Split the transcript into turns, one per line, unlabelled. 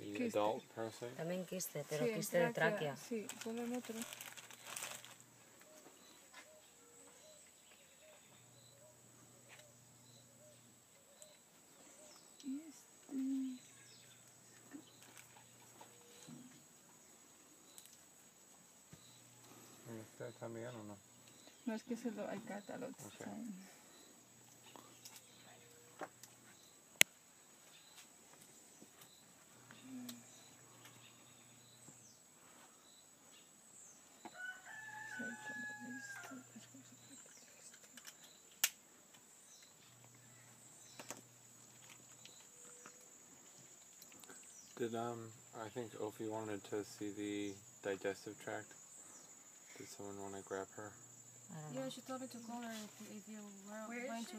Quiste.
adult parasite.
También quiste, pero
Sí,
quiste de tráquea.
Sí, ponlo en otro. Y este...
¿Este también o no?
No es que se lo hay catálogos.
Ok. Did um I think Ophi wanted to see the digestive tract. Did someone want to grab her?
I don't know.
Yeah, she told me to call her if, if you were
Where is
going
she?
to